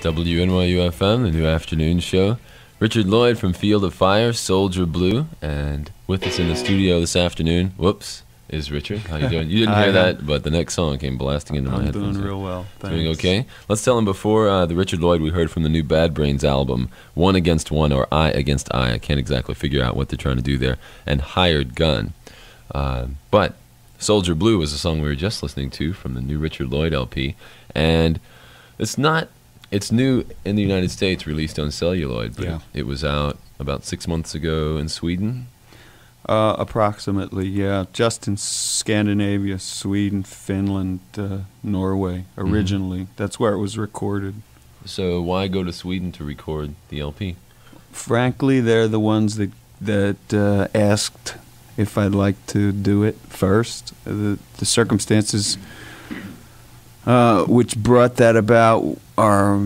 WNYU FM, the new afternoon show. Richard Lloyd from Field of Fire, Soldier Blue, and with us in the studio this afternoon, whoops, is Richard. How you doing? You didn't hear that, but the next song came blasting into my I'm doing real well. Thanks. Doing okay? Let's tell him before uh, the Richard Lloyd we heard from the new Bad Brains album, One Against One or I Against I. I can't exactly figure out what they're trying to do there. And Hired Gun. Uh, but Soldier Blue was a song we were just listening to from the new Richard Lloyd LP. And it's not, it's new in the United States, released on celluloid, but Yeah. it was out about six months ago in Sweden. Uh, approximately, yeah. Just in Scandinavia, Sweden, Finland, uh, Norway. Mm-hmm. Originally, that's where it was recorded. So why go to Sweden to record the LP? Frankly, they're the ones that that uh, asked if I'd like to do it first. The, the circumstances uh, which brought that about are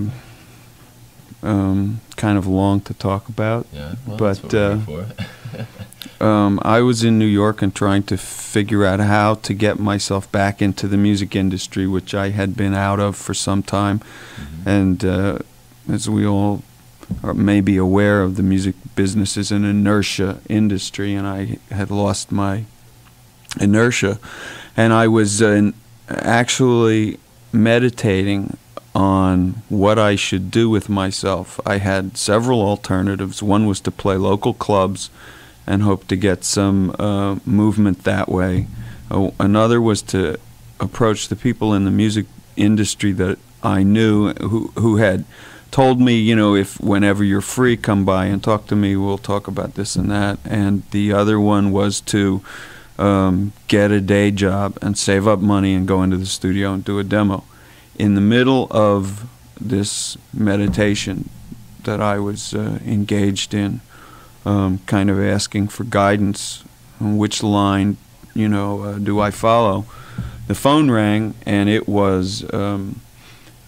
um, kind of long to talk about. Yeah, well, But, that's what we're uh. Um, I was in New York and trying to figure out how to get myself back into the music industry, which I had been out of for some time. Mhm. And uh, as we all are maybe aware of, the music business is an inertia industry, and I had lost my inertia. And I was uh, actually meditating on what I should do with myself. I had several alternatives. One was to play local clubs and hope to get some uh, movement that way. Uh, another was to approach the people in the music industry that I knew who who had told me, you know, if whenever you're free, come by and talk to me. We'll talk about this and that. And the other one was to um, get a day job and save up money and go into the studio and do a demo. In the middle of this meditation that I was uh, engaged in, um, kind of asking for guidance on which line, you know, uh, do I follow. The phone rang, and it was um,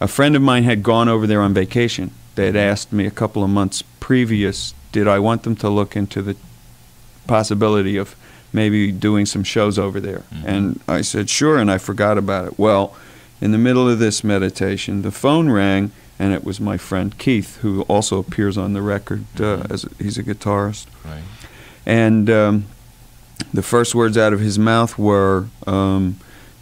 a friend of mine had gone over there on vacation. They had asked me a couple of months previous, did I want them to look into the possibility of maybe doing some shows over there? Mhm. And I said, sure, and I forgot about it. Well, in the middle of this meditation, the phone rang, and it was my friend Keith, who also appears on the record uh, Mhm. as a, he's a guitarist. right. And um, the first words out of his mouth were, um,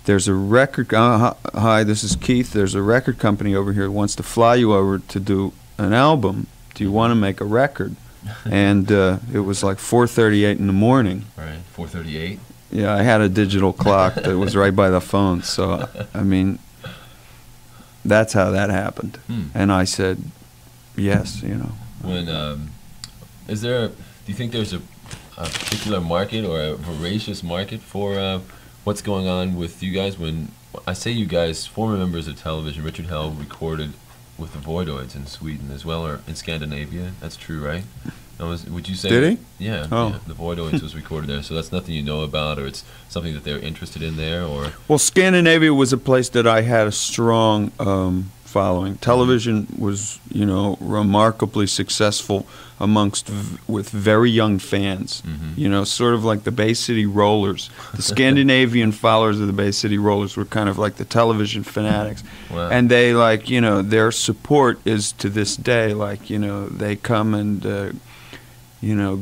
"There's a record. Uh, hi- hi, this is Keith. There's a record company over here that wants to fly you over to do an album. Do you want to make a record?" and uh, it was like 4:38 in the morning. Right. 438. Yeah, I had a digital clock that was right by the phone. So I mean, that's how that happened. Hmm. And I said, "Yes," you know. When um, is there? A, do you think there's a, a particular market or a voracious market for uh, what's going on with you guys? When I say you guys, former members of television, Richard Hell recorded with the Voidoids in Sweden as well, or in Scandinavia. That's true, right? Was, would you say? Did he? Yeah. Oh. yeah, the Voidoids was recorded there, so that's nothing you know about, or it's something that they're interested in there, or Well, Scandinavia was a place that I had a strong um, following. Television was, you know, remarkably successful amongst v- with very young fans. Mhm. You know, sort of like the Bay City Rollers. The Scandinavian followers of the Bay City Rollers were kind of like the television fanatics, Wow. and they like, you know, their support is to this day. Like, you know, they come and, uh, you know,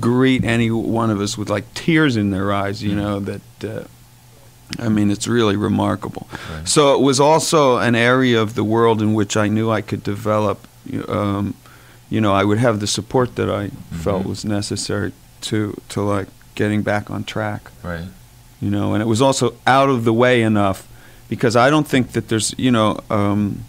greet any one of us with like tears in their eyes. You Mhm. know that. Uh, I mean, it's really remarkable. Right. So it was also an area of the world in which I knew I could develop. Um, you know, I would have the support that I felt Mhm. was necessary to to like getting back on track. right. You know, and it was also out of the way enough because I don't think that there's you know um,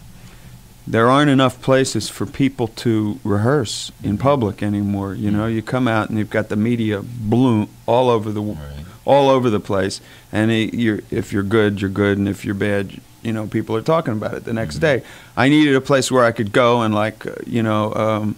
there aren't enough places for people to rehearse in public anymore. You know, you come out and you've got the media bloom all over the Right. All over the place. And it, you're, if you're good, you're good, and if you're bad, you know, people are talking about it the next Mhm. day. I needed a place where I could go and like, uh, you know, um,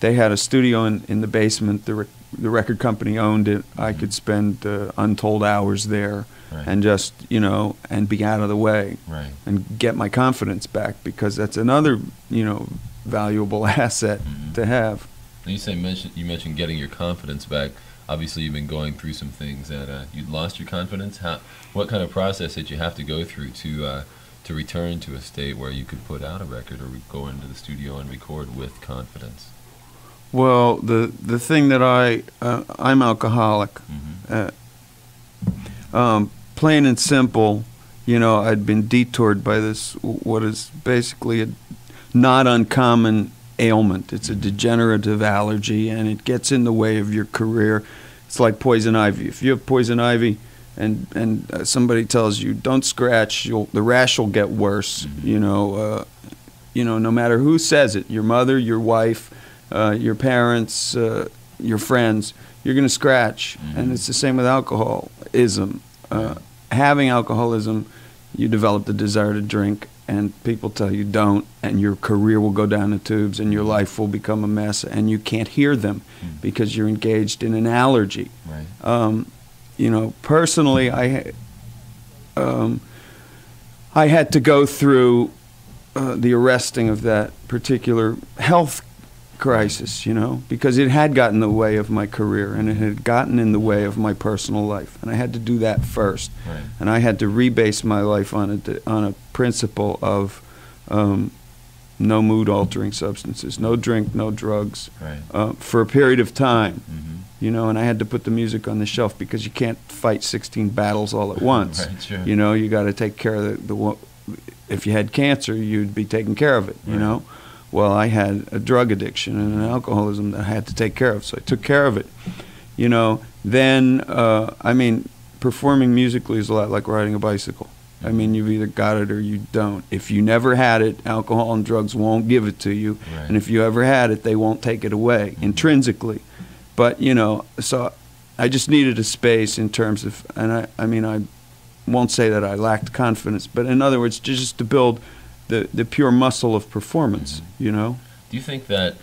they had a studio in, in the basement. The re- the record company owned it. I Mhm. could spend uh, untold hours there Right. and just, you know, and be out of the way right. and get my confidence back because that's another, you know, valuable asset Mhm. to have. You say mention you mentioned getting your confidence back. Obviously, you've been going through some things that uh, you lost your confidence. How, what kind of process did you have to go through to uh, to return to a state where you could put out a record or go into the studio and record with confidence? Well, the the thing that I uh, I'm alcoholic. Mm-hmm. Uh, um, plain and simple, you know, I'd been detoured by this what is basically a not uncommon ailment. It's a degenerative allergy, and it gets in the way of your career. It's like poison ivy. If you have poison ivy, and and uh, somebody tells you don't scratch, you'll the rash will get worse. Mm-hmm. You know, uh, you know, no matter who says it, your mother, your wife, uh, your parents, uh, your friends, you're going to scratch. Mhm. And it's the same with alcoholism. Uh, having alcoholism, you develop the desire to drink, and people tell you don't, and your career will go down the tubes, and your life will become a mess, and you can't hear them Mm. because you're engaged in an allergy. Right. Um, you know, personally, I um, I had to go through uh, the arresting of that particular health crisis, you know, because it had gotten in the way of my career and it had gotten in the way of my personal life, and I had to do that first, Right. and I had to rebase my life on a on a principle of um, no mood altering substances, no drink, no drugs, Right. uh, for a period of time Mm-hmm. you know, and I had to put the music on the shelf because you can't fight 16 battles all at once. Right, sure. You know, you got to take care of the, the one- if you had cancer, you'd be taking care of it, you know. Well, I had a drug addiction and an alcoholism that I had to take care of, so I took care of it. You know, then uh, I mean, performing musically is a lot like riding a bicycle. I mean, you've either got it or you don't. If you never had it, alcohol and drugs won't give it to you. Right. And if you ever had it, they won't take it away intrinsically. But, you know, so I just needed a space in terms of, and I, I mean, I won't say that I lacked confidence, but in other words, just to build the, the pure muscle of performance, you know? Do you think that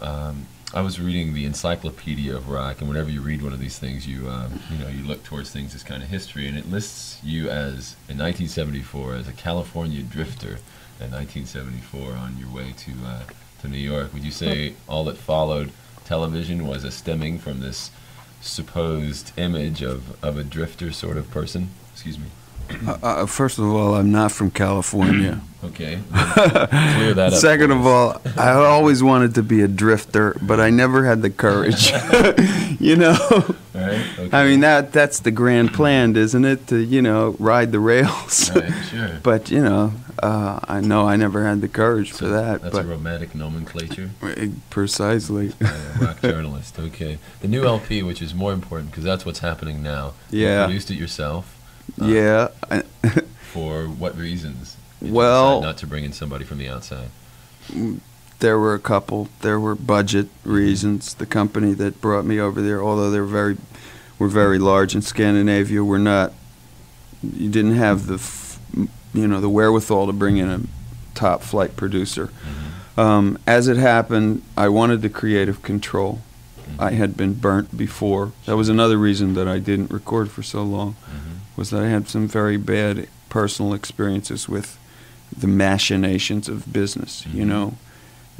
um, I was reading the Encyclopedia of Rock, and whenever you read one of these things, you um, you know you look towards things as kind of history, and it lists you as in 1974 as a California drifter in 1974 on your way to uh, to New York. Would you say all that followed television was a stemming from this supposed image of, of a drifter sort of person? Excuse me. Uh, uh, first of all, I'm not from California. Okay. Clear that up. Second of all, I always wanted to be a drifter, but I never had the courage. you know? Right? Okay. I mean that that's the grand plan, isn't it? To you know ride the rails. Right, sure. but you know, uh, I know I never had the courage for that. That's a romantic nomenclature. Eh, precisely. Uh, rock journalist. Okay. The new LP, which is more important because that's what's happening now. You Yeah. produced it yourself. Uh, yeah. For what reasons? Well- not to bring in somebody from the outside. there were a couple. There were budget reasons. The company that brought me over there, although they're very, were very large in Scandinavia, were not. You didn't have the, f- you know, the wherewithal to bring in a top flight producer. Mm-hmm. Um, as it happened, I wanted the creative control. I had been burnt before. That was another reason that I didn't record for so long. Mm-hmm. Was that I had some very bad personal experiences with the machinations of business. You Mhm. know,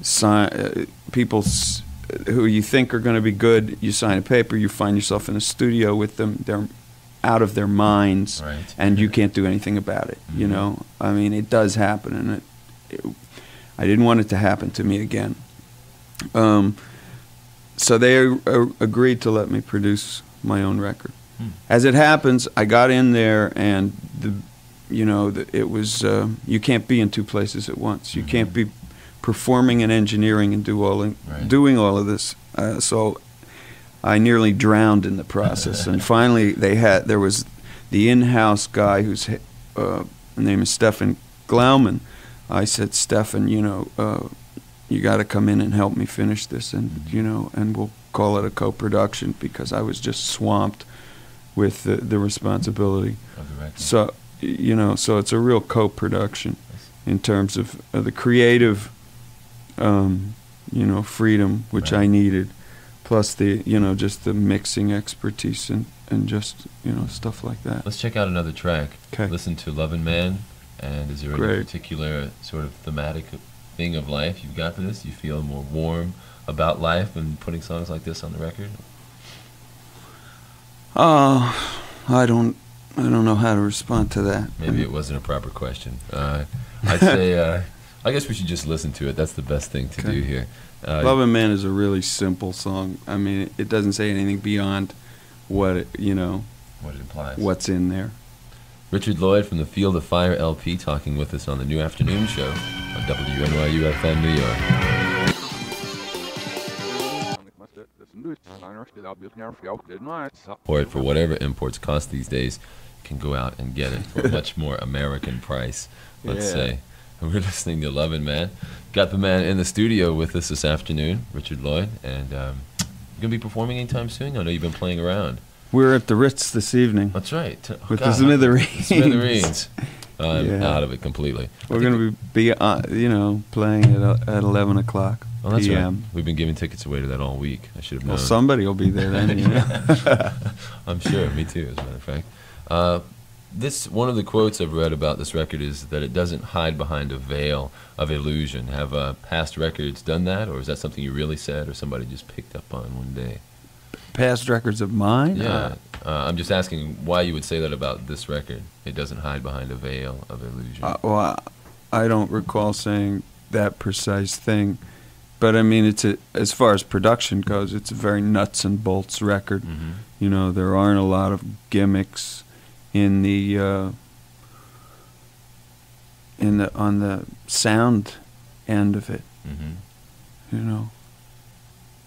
sign, uh, people s- who you think are going to be good. You sign a paper. You find yourself in a studio with them. They're out of their minds, Right. and you can't do anything about it. You Mhm. know, I mean, it does happen, and it, it, I didn't want it to happen to me again. Um, so they uh, agreed to let me produce my own record. Hmm. As it happens, I got in there, and the, you know, the, it was uh, you can't be in two places at once. You Mhm. can't be performing and engineering and do all in, Right. doing all of this. Uh, so I nearly drowned in the process, and finally they had there was the in-house guy whose uh, name is Stefan Glaumann. I said, Stefan, you know, uh, you got to come in and help me finish this, and Mhm. you know, and we'll call it a co-production because I was just swamped with the, the responsibility. The. So, you know, so it's a real co-production in terms of, of the creative, um, you know, freedom which Right. I needed, plus the, you know, just the mixing expertise and, and just, you know, stuff like that. Let's check out another track. 'Kay. Listen to Lovin' Man. And is there any particular sort of thematic thing of life you've got to this? You feel more warm about life and putting songs like this on the record? Uh, I don't, I don't know how to respond to that. Maybe it wasn't a proper question. Uh, I'd say, uh, I guess we should just listen to it. That's the best thing to Okay. do here. Uh, Loving Man is a really simple song. I mean, it doesn't say anything beyond what it, you know what it implies. what's in there. Richard Lloyd from the Field of Fire LP talking with us on the New Afternoon Show on WNYU FM New York. Or for whatever imports cost these days, can go out and get it for a much more American price, let's Yeah. say. And we're listening to Lovin' Man. Got the man in the studio with us this afternoon, Richard Lloyd, and um, you gonna be performing anytime soon? I know you've been playing around. We're at the Ritz this evening. That's right. T- With the God, Smithereens. Smithereens. I'm Yeah. out of it completely. We're going to be, be uh, you know, playing at, uh, at 11 o'clock Oh, that's p.m. right. We've been giving tickets away to that all week. I should have known. Well, somebody will be there then. You know? I'm sure. Me too, as a matter of fact. Uh, this one of the quotes I've read about this record is that it doesn't hide behind a veil of illusion. Have uh, past records done that, or is that something you really said, or somebody just picked up on one day? Past records of mine? Yeah. Uh, I'm just asking why you would say that about this record. It doesn't hide behind a veil of illusion. Uh, well, I- I don't recall saying that precise thing, but I mean, it's a, as far as production goes, it's a very nuts and bolts record. hmm You know, there aren't a lot of gimmicks in the uh, in the on the sound end of it. hmm You know,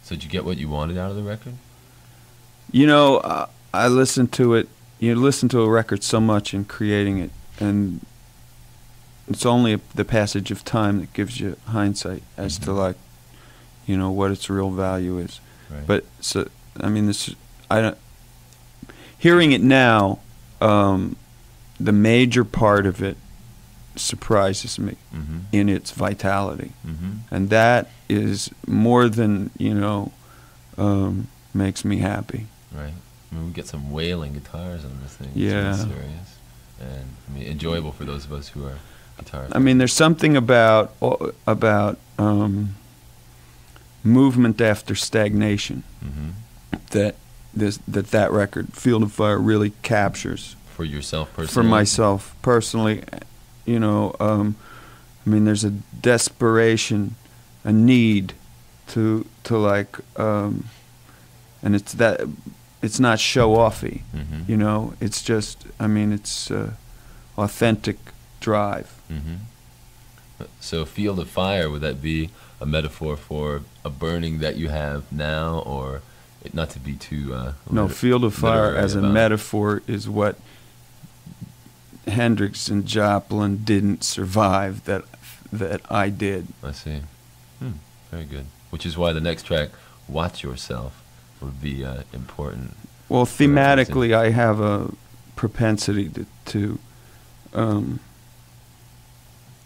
So did you get what you wanted out of the record? you know, uh, I listen to it. You listen to a record so much in creating it, and it's only the passage of time that gives you hindsight as to Mhm. like, you know, what its real value is. Right. But so I mean, this I don't. Hearing it now, um, the major part of it surprises me hmm in its vitality, hmm and that is more than you know um, makes me happy. Right. I mean, we get some wailing guitars on this thing. It's Yeah. really serious. And I mean, enjoyable for those of us who are guitarists. I mean, there's something about about um, movement after stagnation. Hmm that this that that record, Field of Fire, really captures. For yourself personally. for myself personally you know um, i mean there's a desperation a need to to like um, and it's that it's not show offy hmm you know? It's just i mean it's uh, authentic drive. Hmm So, field of fire, would that be a metaphor for a burning that you have now, or it, not to be too. Uh, no lit- field of fire as a about metaphor is what hendrix and joplin didn't survive that that i did I see. Hmm, very good. Which is why the next track, Watch Yourself, would be uh, important. Well, thematically, I have a propensity to, to um,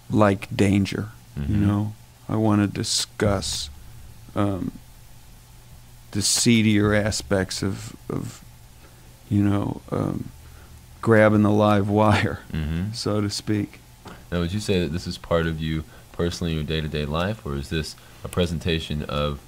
like danger. You Mhm. know, I want to discuss um, the seedier aspects of, of you know, um, grabbing the live wire, hmm so to speak. Now, would you say that this is part of you personally in your day to day life, or is this a presentation of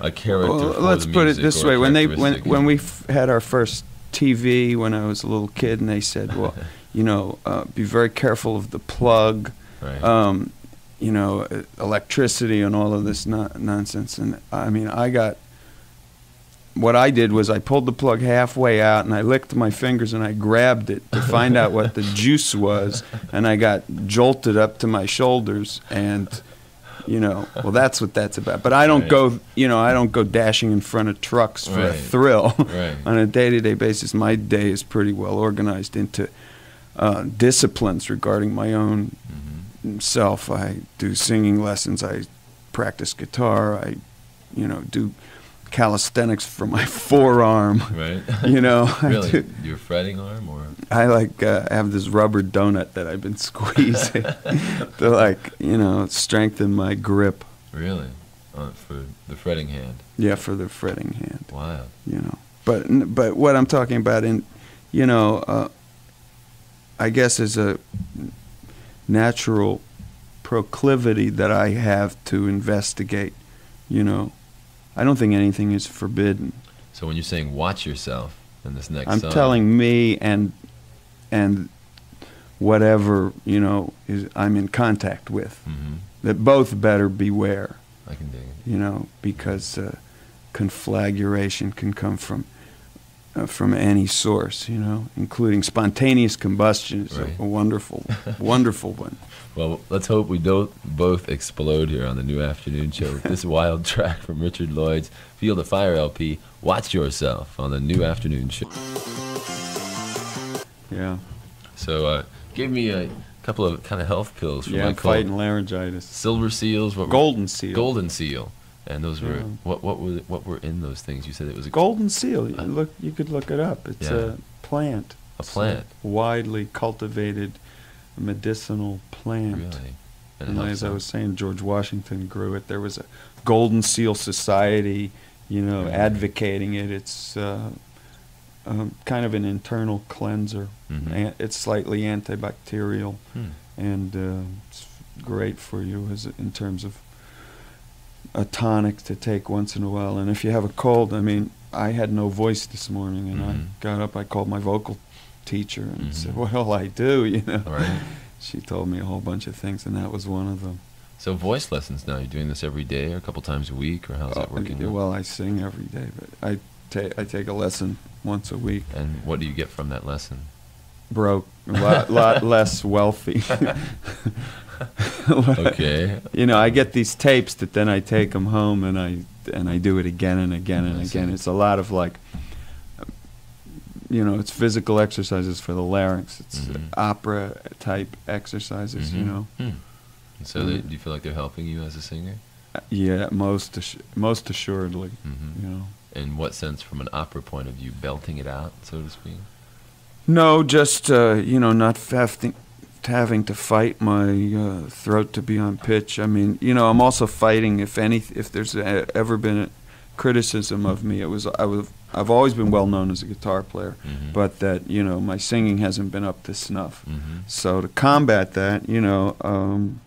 a character? Well, let's put it this way: when they when when we f- had our first TV when I was a little kid, and they said, "Well, you know, uh, be very careful of the plug." right. um, you know, uh, electricity and all of this no- nonsense. And I mean, I got what I did was I pulled the plug halfway out and I licked my fingers and I grabbed it to find out what the juice was, and I got jolted up to my shoulders and. You know, well, that's what that's about. But I don't Right. go, you know, I don't go dashing in front of trucks for a thrill. Right. On a day-to-day basis, my day is pretty well organized into uh, disciplines regarding my own hmm self. I do singing lessons. I practice guitar. I, you know, do calisthenics for my forearm. Right. You know, really, do- your fretting arm, or I like uh, have this rubber donut that I've been squeezing to like you know strengthen my grip. really uh, for the fretting hand? Yeah, for the fretting hand. Wow. You know, but but what I'm talking about in, you know, uh, I guess is a natural proclivity that I have to investigate. You know, I don't think anything is forbidden. So when you're saying watch yourself, in this next I'm song. telling me and and whatever you know is I'm in contact with hmm that both better beware. I can dig it. You know, because uh, conflagration can come from from any source. You know, including spontaneous combustion is Right. a, a wonderful, wonderful one. Well, let's hope we don't both explode here on the new afternoon show with this wild track from Richard Lloyd's Field of Fire LP. Watch yourself on the new afternoon show. Yeah, So, uh, give me a couple of kind of health pills for yeah. my cold. fighting laryngitis. Silver seals, what Golden seal. golden seal, and those were Yeah. what what were what were in those things? You said it was a Golden seal. You Uh, look, you could look it up. It's Yeah. a plant. A plant. widely cultivated medicinal plant. really. And And as I was saying, George Washington grew it. There was a Golden Seal Society, you know, Really? advocating it. It's uh, um, kind of an internal cleanser. Mhm. An- it's slightly antibacterial, Hmm. and uh, it's great for you as in terms of a tonic to take once in a while. And if you have a cold, I mean, I had no voice this morning, and Mhm. I got up. I called my vocal teacher and Mhm. said, "What'll I do?" You know. Right. She told me a whole bunch of things, and that was one of them. So voice lessons now. You're doing this every day or a couple times a week, or how's that Uh, working? Well, I sing every day, but I take I take a lesson once a week. and what do you get from that lesson? Broke, a lot, lot less wealthy. Okay. You know, I get these tapes that then I take them home and I and I do it again and again and again. It's a lot of like, you know, it's physical exercises for the larynx. It's Mhm. opera type exercises. You Mhm. know, Hmm. So they, Mm. do you feel like they're helping you as a singer? yeah, most assu- most assuredly. hmm You know. In what sense, from an opera point of view, belting it out, so to speak? No, just uh, you know, not having having to fight my uh, throat to be on pitch. I mean, you know, I'm also fighting if any if there's a, ever been a criticism of me, it was I was I've always been well known as a guitar player, Mhm. but that you know my singing hasn't been up to snuff. Mhm. So to combat that, you know, um,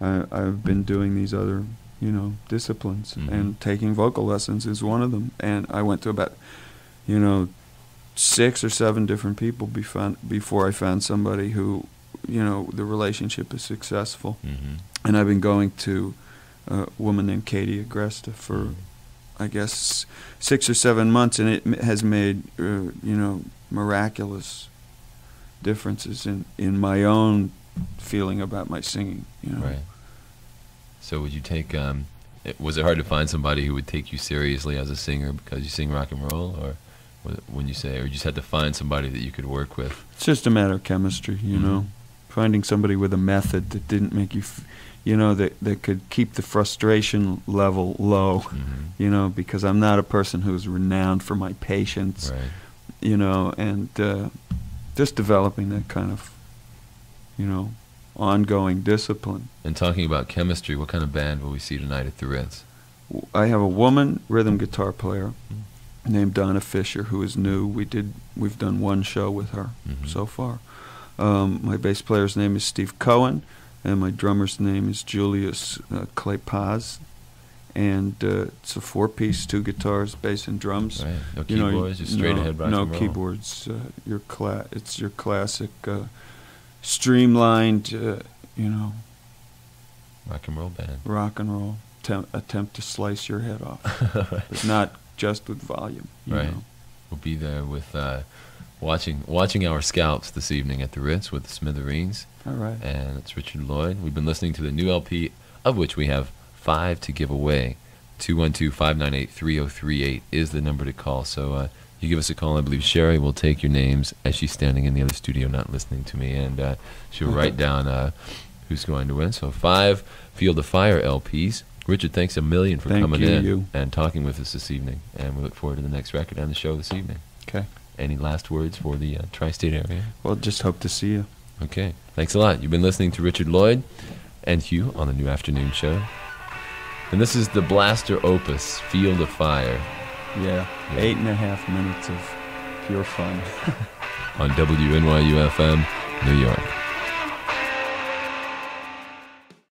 I, I've been doing these other, you know, disciplines, Mhm. and taking vocal lessons is one of them. And I went to about, you know, six or seven different people before before I found somebody who, you know, the relationship is successful. Mhm. And I've been going to a woman named Katie Agresta for, Mhm. I guess, six or seven months, and it has made, uh, you know, miraculous differences in, in my own feeling about my singing. You know, Right. So would you take? Um, was it hard to find somebody who would take you seriously as a singer because you sing rock and roll, or when you say, or you just had to find somebody that you could work with? it's just a matter of chemistry. You Mhm. know, finding somebody with a method that didn't make you, f- you know, that that could keep the frustration level low. hmm You know, because I'm not a person who's renowned for my patience. Right. you know, and uh, just developing that kind of, you know, ongoing discipline. And talking about chemistry, what kind of band will we see tonight at the Ritz? I have a woman rhythm guitar player Mm. Named Donna Fisher who is new. We did we've done one show with her Mhm. so far. Um, my bass player's name is Steve Cohen, and my drummer's name is Julius uh, Clay Paz. And uh, it's a four-piece, two guitars, bass and drums. Right. No you know, keyboards, just straight no, ahead rock no keyboards. Uh, your cla- it's your classic, uh, streamlined, uh, you know, Rock and roll band. rock and roll tem- attempt to slice your head off, but not just with volume. Right. Know. We'll be there with uh, watching watching our scalps this evening at the Ritz with the Smithereens, All right. and it's Richard Lloyd. We've been listening to the new LP, of which we have five to give away. 212-598-3038 is the number to call. So uh, you give us a call. I believe Sherry will take your names as she's standing in the other studio, not listening to me, and uh, she'll write down uh, who's going to win. So five Field of Fire LPs. Richard, thanks a million for Thank coming you, in you. and talking with us this evening. And we look forward to the next record and the show this evening. Okay. Any last words for the uh, tri-state area? Well, just hope to see you. Okay. Thanks a lot. You've been listening to Richard Lloyd and Hugh on the new afternoon show. And this is the Blaster Opus, Field of Fire, Yeah. Yeah. Eight and a half minutes of pure fun. on WNYU FM, New York.